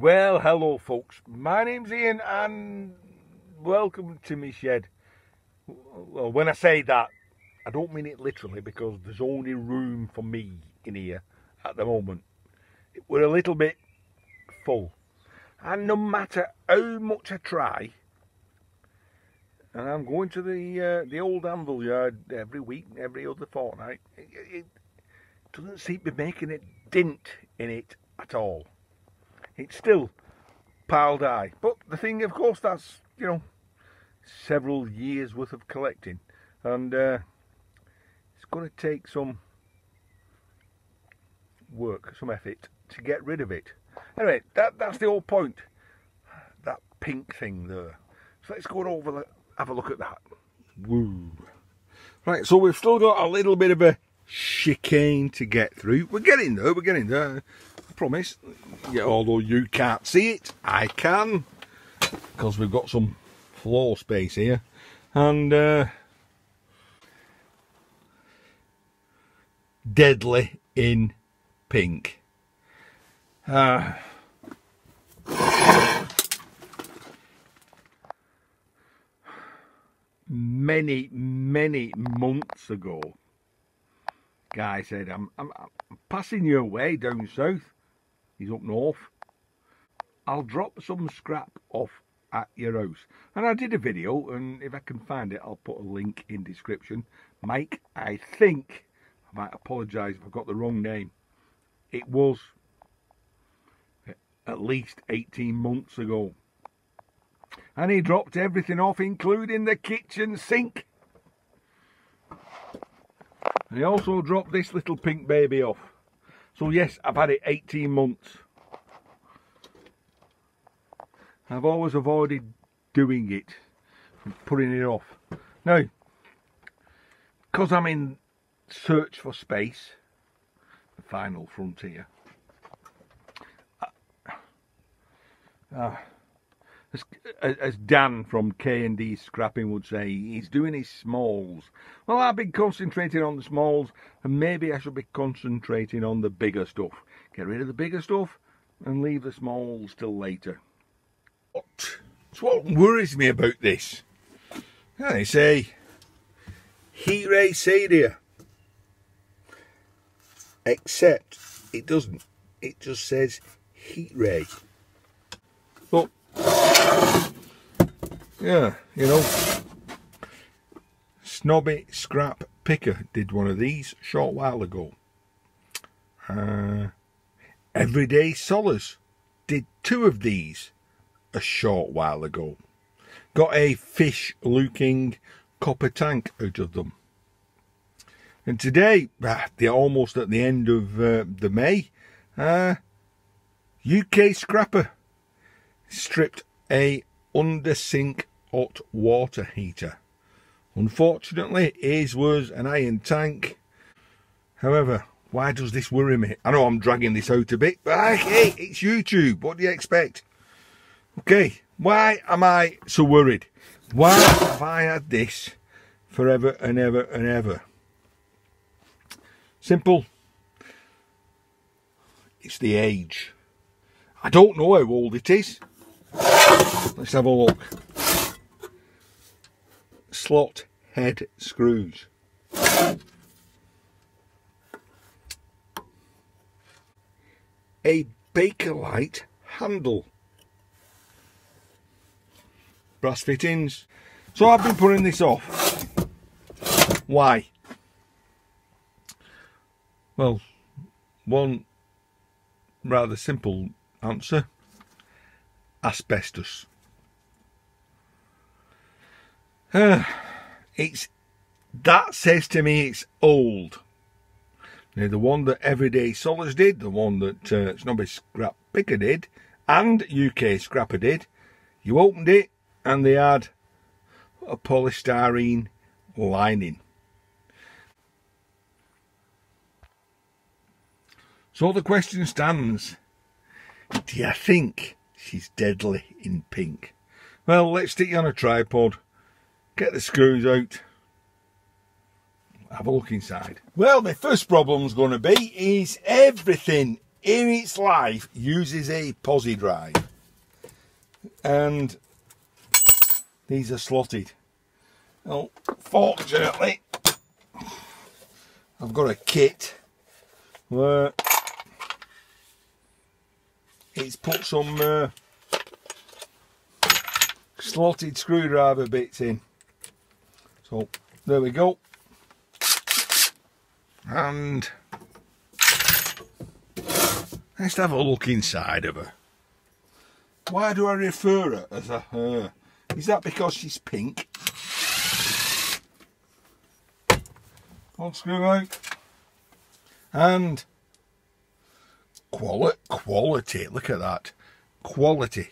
Well, hello folks. My name's Ian and welcome to my shed. Well, when I say that, I don't mean it literally because there's only room for me in here at the moment. We're a little bit full. And no matter how much I try, and I'm going to the uh, the old anvil yard every week, every other fortnight, it, it doesn't seem to be making a dint in it at all. It's still piled high. But the thing, of course, that's, you know, several years worth of collecting. And uh, it's going to take some work, some effort to get rid of it. Anyway, that, that's the whole point. That pink thing there. So let's go over the, have a look at that. Woo. Right, so we've still got a little bit of a chicane to get through. We're getting there, we're getting there. Promise. Yeah, although you can't see it, I can. Because we've got some floor space here. And uh, deadly in pink. Uh, many, many months ago, guy said, I'm, I'm, I'm passing your way down south. He's up north. I'll drop some scrap off at your house. And I did a video, and if I can find it, I'll put a link in description. Mike, I think, I might apologise if I got the wrong name. It was at least 18 months ago. And he dropped everything off, including the kitchen sink. And he also dropped this little pink baby off. So yes, I've had it 18 months. I've always avoided doing it, putting it off. Now, because I'm in search for space, the final frontier, uh, as, as, Dan from K&D Scrapping would say, he's doing his smalls. Well, I've been concentrating on the smalls, and maybe I should be concentrating on the bigger stuff. Get rid of the bigger stuff, and leave the smalls till later. What? What worries me about this. They say Heatrae Sadia. Except it doesn't. It just says Heatrae. Yeah, you know, Snobby Scrap Picker did one of these a short while ago. Uh, Everyday Solace did two of these a short while ago. Got a fish looking copper tank out of them. And today, they're almost at the end of uh, the May, uh, UK Scrapper stripped a under sink hot water heater. Unfortunately, his was an iron tank. However, why does this worry me? I know I'm dragging this out a bit, but hey, it's YouTube. What do you expect? Okay, why am I so worried? Why have I had this forever and ever and ever? Simple. It's the age. I don't know how old it is. Let's have a look. Slot head screws. A Bakelite handle. Brass fittings. So I've been putting this off. Why? Well, one rather simple answer asbestos. Uh, it's that says to me it's old. Now, the one that Everyday Solace did, the one that uh, Snobby Scrap Picker did, and UK Scrapper did, you opened it and they had a polystyrene lining. So the question stands, do you think She's deadly in pink. Well, let's stick you on a tripod, get the screws out, have a look inside. Well, my first problem's going to be is everything in its life uses a posi drive. And these are slotted. Well, fortunately, I've got a kit where it's put some uh, slotted screwdriver bits in. So there we go. And let's have a look inside of her. Why do I refer her as a her? Is that because she's pink? One screw out. And quality, quality, look at that. Quality.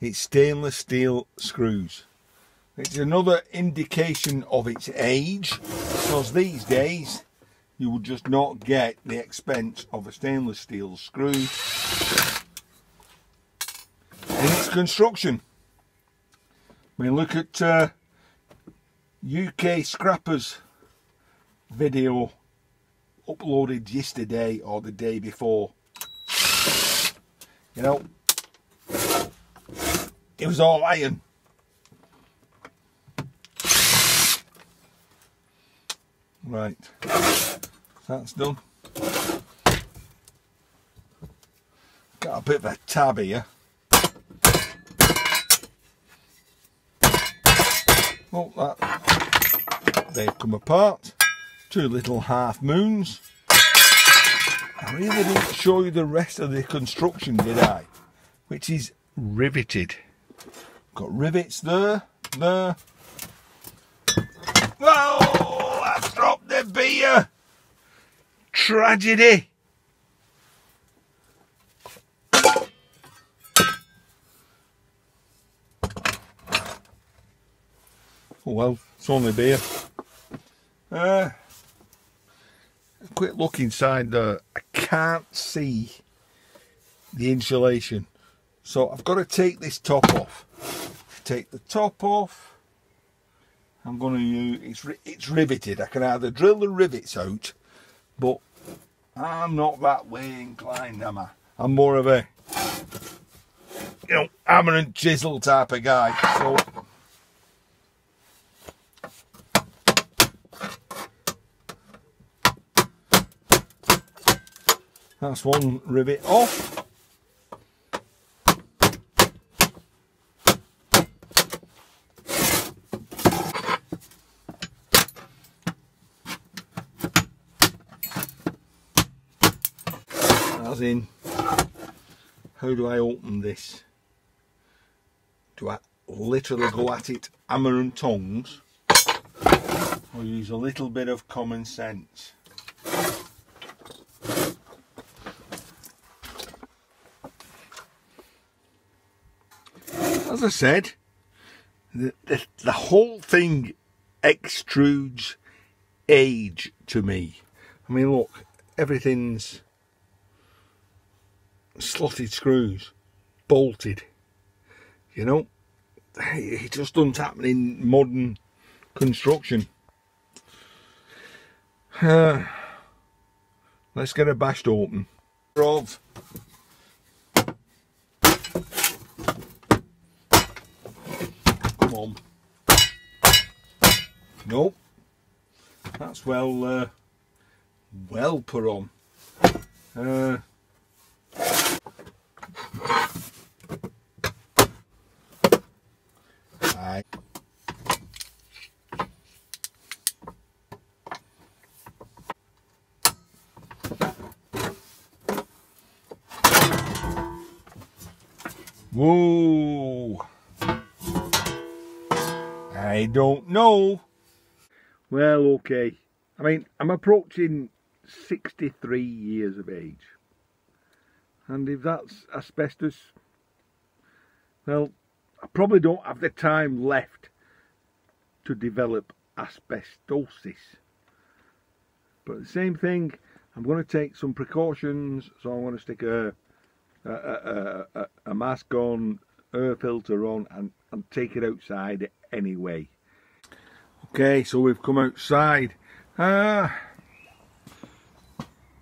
It's stainless steel screws. It's another indication of its age because these days you would just not get the expense of a stainless steel screw in its construction. I mean look at uh, UK Scrappers video uploaded yesterday or the day before. You know, it was all iron. Right, that's done. Got a bit of a tab here. Oh, that they've come apart. Two little half moons. I really didn't show you the rest of the construction, did I? Which is riveted. Got rivets there, there. Oh, I've dropped the beer. Tragedy. Oh well, it's only beer. Uh, a quick look inside there. I can't see the insulation. So I've got to take this top off. Take the top off. I'm going to use, it's, it's riveted. I can either drill the rivets out, but I'm not that way inclined, am I? I'm more of a, you know, hammer and chisel type of guy. So That's one rivet off. In, how do I open this? Do I literally go at it hammer and tongs? Or use a little bit of common sense? as I said, the, the, the whole thing extrudes age to me. I mean, look, everything's slotted screws, bolted. You know, it just doesn't happen in modern construction. Uh, let's get it bashed open. Of on. Nope. That's well, uh, well put on. Uh, right. Whoa. I don't know. Well, okay. I mean, I'm approaching 63 years of age. And if that's asbestos, well, I probably don't have the time left to develop asbestosis. But the same thing, I'm going to take some precautions. So I'm going to stick a, a, a, a, a mask on, air filter on, and, and take it outside anyway. Okay, so we've come outside. Uh,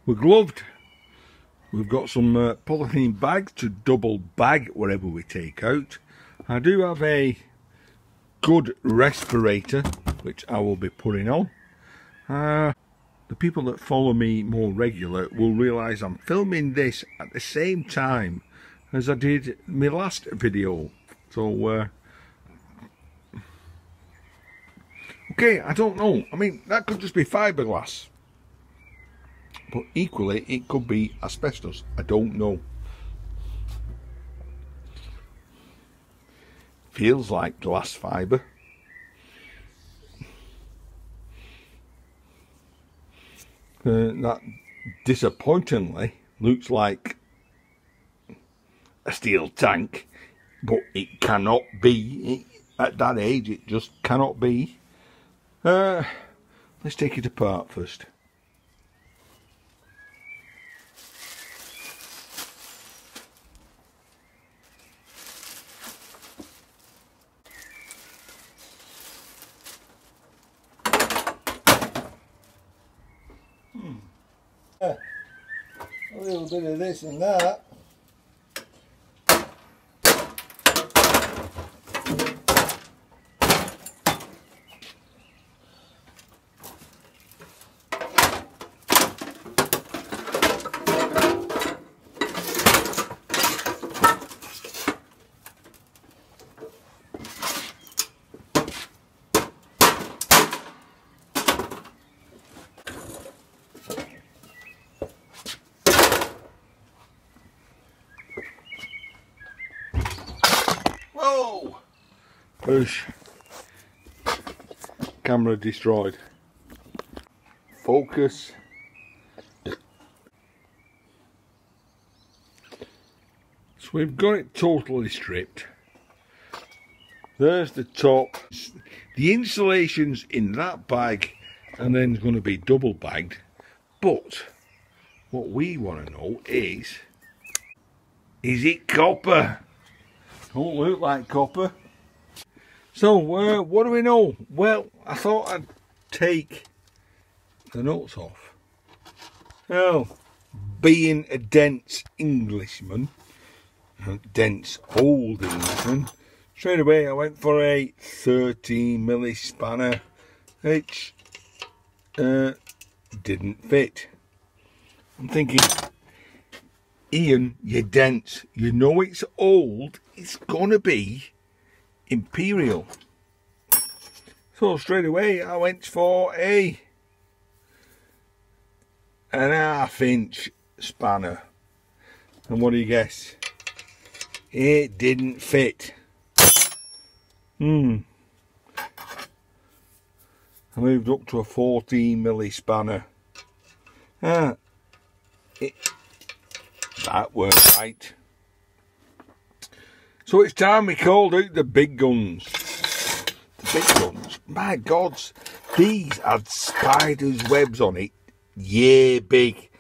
we're gloved. We've got some uh, polythene bags to double bag whatever we take out. I do have a good respirator which I will be putting on. Uh, the people that follow me more regular will realise I'm filming this at the same time as I did my last video. So, uh, okay, I don't know. I mean, that could just be fiberglass. But equally, it could be asbestos. I don't know. Feels like glass fibre. Uh, that disappointingly looks like a steel tank, but it cannot be. At that age, it just cannot be. Uh, let's take it apart first. Hmm. a little bit of this and that. Oh! Push. Camera destroyed. Focus. So we've got it totally stripped. There's the top. The insulation's in that bag and then it's going to be double bagged. But what we want to know is, is it copper? Don't look like copper. So, uh, what do we know? Well, I thought I'd take the nuts off. Well, being a dense Englishman, dense old Englishman, straight away I went for a 13 milli spanner, which uh, didn't fit. I'm thinking, Ian, you're dense. You know it's old. It's gonna be Imperial. So straight away I went for a an half inch spanner. And what do you guess? It didn't fit. Hmm. I moved up to a 14 milli spanner. Ah, it, that weren't right. So it's time we called out the big guns. The big guns. My gods, these had spiders' webs on it. Yeah, big.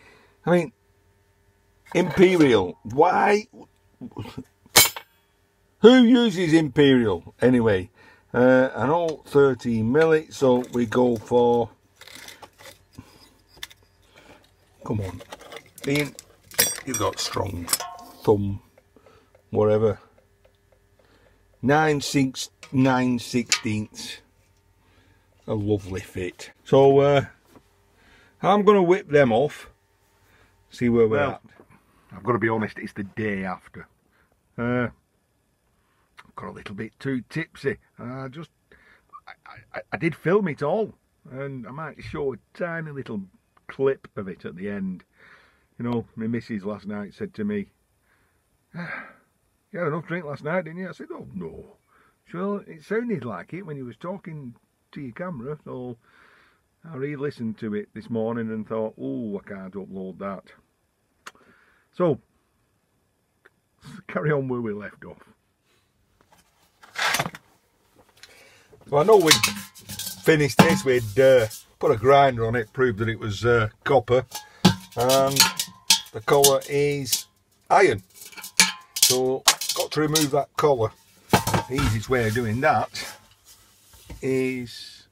I mean, Imperial. Why? Who uses Imperial anyway? Uh, an old 13 milli, so we go for. Come on, Ian, you've got strong thumb, whatever. Nine six nine sixteenths. A lovely fit. So uh, I'm going to whip them off. See where we're Well, at. I've got to be honest, it's the day after. Uh, got a little bit too tipsy. I just, I, I, I did film it all, and I might show a tiny little clip of it at the end. You know, my missus last night said to me, "Ah, "You had enough drink last night, didn't you?" I said, "Oh no." Well, it sounded like it when you was talking to your camera, so I re-listened to it this morning and thought, "Oh, I can't upload that." So carry on where we left off. Well, I know we'd finished this, we'd uh, put a grinder on it, proved that it was uh, copper, and the collar is iron. So, got to remove that collar. The easiest way of doing that is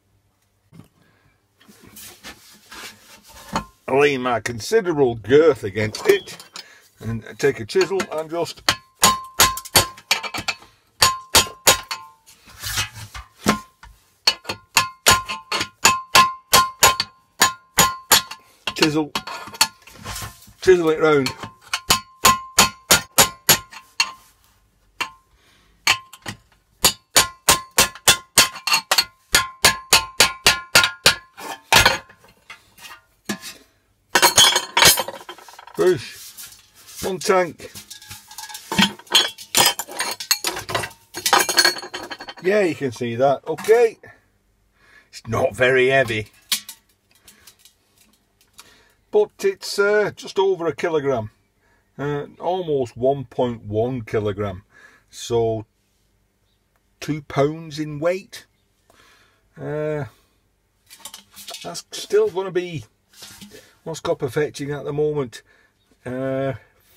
lean my considerable girth against it and take a chisel and just chisel chisel it round One tank. Yeah, you can see that. Okay. It's not very heavy. But it's uh, just over a kilogram. Uh, almost 1.1 kilogram. So, two pounds in weight. Uh, that's still going to be what's copper fetching at the moment uh,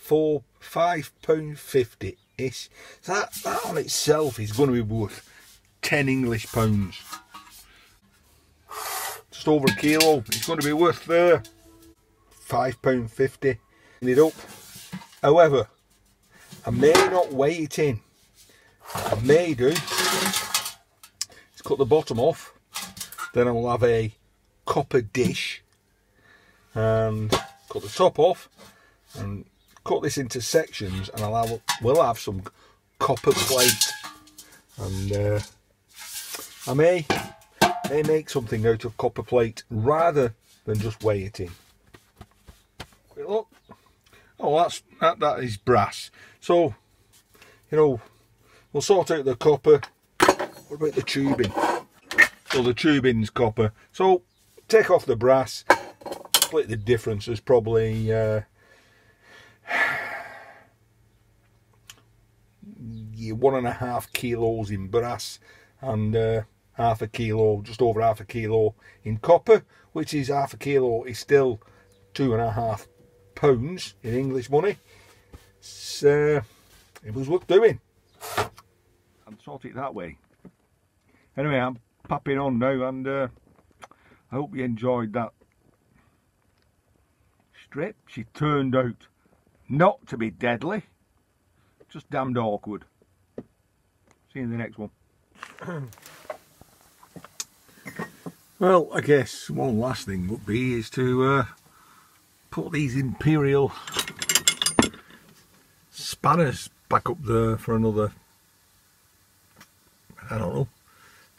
for five pound fifty ish. So that that on itself is going to be worth ten English pounds. Just over a kilo. It's going to be worth uh, five pound fifty. It up. However, I may not weigh it in. I may do. Let's cut the bottom off. Then I will have a copper dish and cut the top off and cut this into sections and I'll have, we'll have some copper plate and uh, I may may make something out of copper plate rather than just weigh it in. Look, oh that's that, that is brass. So you know we'll sort out the copper. What about the tubing? So the tubing's copper. So take off the brass. Split the difference There's probably uh, one and a half kilos in brass and uh, half a kilo, just over half a kilo in copper, which is half a kilo is still two and a half pounds in English money. So it was worth doing. And sort it that way. Anyway, I'm popping on now and uh, I hope you enjoyed that strip. She turned out not to be deadly, just damned awkward. See you in the next one. well, I guess one last thing would be is to uh, put these Imperial spanners back up there for another, I don't know,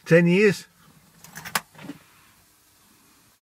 10 years.